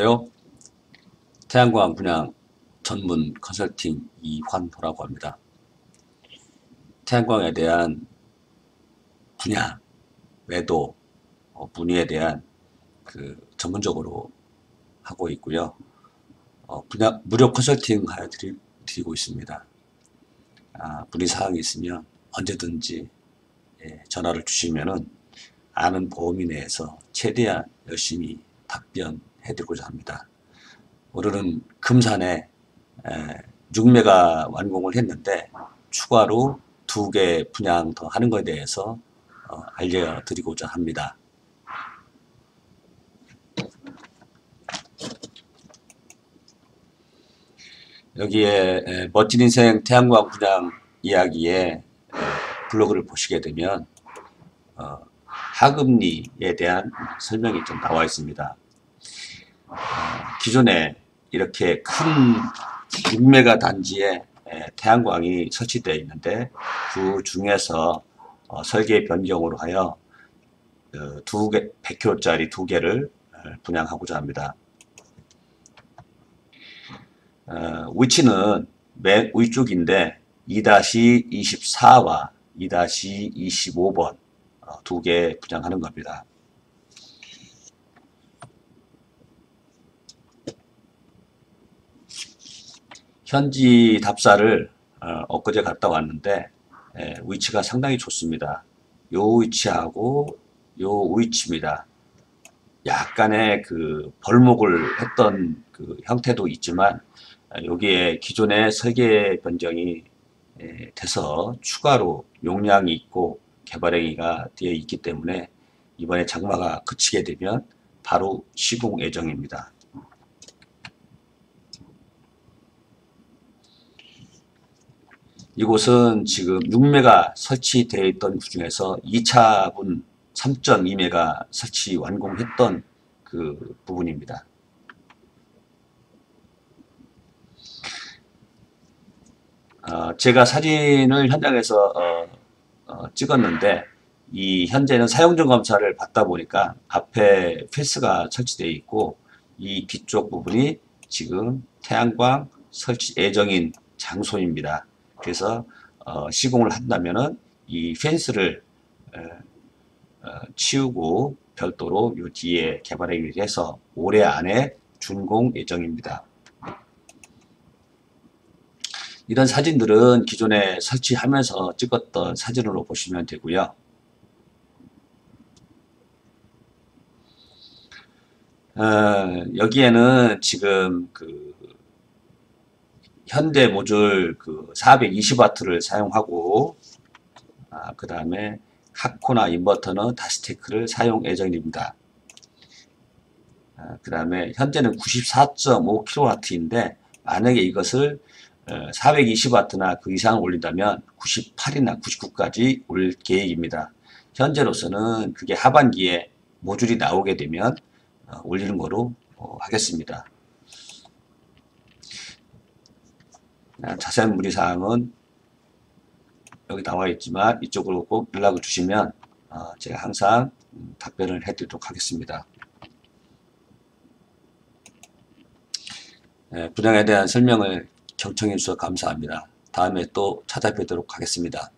안녕하세요. 태양광 분양 전문 컨설팅 이환호라고 합니다. 태양광에 대한 분야, 매도, 어, 문의에 대한 그 전문적으로 하고 있고요. 어, 분야 무료 컨설팅 하여 드리, 고 있습니다. 아, 문의 사항이 있으면 언제든지 예, 전화를 주시면은 아는 범위 내에서 최대한 열심히 답변 해드리고자 합니다. 오늘은 금산에 6메가 완공을 했는데 추가로 두 개 분양 더 하는 것에 대해서 어, 알려드리고자 합니다. 여기에 멋진 인생 태양광 분양 이야기에 블로그를 보시게 되면 어, 하금리에 대한 설명이 좀 나와 있습니다. 어, 기존에 이렇게 큰 6메가 단지에 태양광이 설치되어 있는데 그 중에서 어, 설계 변경으로 하여 어, 두 개, 100kW짜리 두 개를 분양하고자 합니다. 위치는 맨 위쪽인데 2-24와 2-25번 어, 두개 분양하는 겁니다. 현지 답사를 어, 엊그제 갔다 왔는데 에, 위치가 상당히 좋습니다. 요 위치하고 요 위치입니다. 약간의 그 벌목을 했던 그 형태도 있지만 여기에 기존의 설계 변경이 돼서 추가로 용량이 있고 개발행위가 되어 있기 때문에 이번에 장마가 그치게 되면 바로 시공 예정입니다. 이곳은 지금 6메가 설치되어 있던 그 중에서 2차분 3.2메가 설치 완공했던 그 부분입니다. 어, 제가 사진을 현장에서 어, 어, 찍었는데 이 현재는 사용전 검사를 받다 보니까 앞에 필스가 설치되어 있고 이 뒤쪽 부분이 지금 태양광 설치 예정인 장소입니다. 그래서 어, 시공을 한다면은 이 펜스를 어, 치우고 별도로 요 뒤에 개발행위를 해서 올해 안에 준공 예정입니다. 이런 사진들은 기존에 설치하면서 찍었던 사진으로 보시면 되고요. 어, 여기에는 지금 그 현대 모듈 그 420W를 사용하고 아, 그 다음에 하코나 인버터는 다스테크를 사용 예정입니다. 아, 그 다음에 현재는 94.5kW인데 만약에 이것을 420W나 어, 그 이상을 올린다면 98이나 99까지 올 계획입니다. 현재로서는 그게 하반기에 모듈이 나오게 되면 어, 올리는 거로 어, 하겠습니다. 자세한 문의사항은 여기 나와 있지만 이쪽으로 꼭 연락을 주시면 제가 항상 음, 답변을 해드리도록 하겠습니다. 분양에 대한 설명을 경청해 주셔서 감사합니다. 다음에 또 찾아뵙도록 하겠습니다.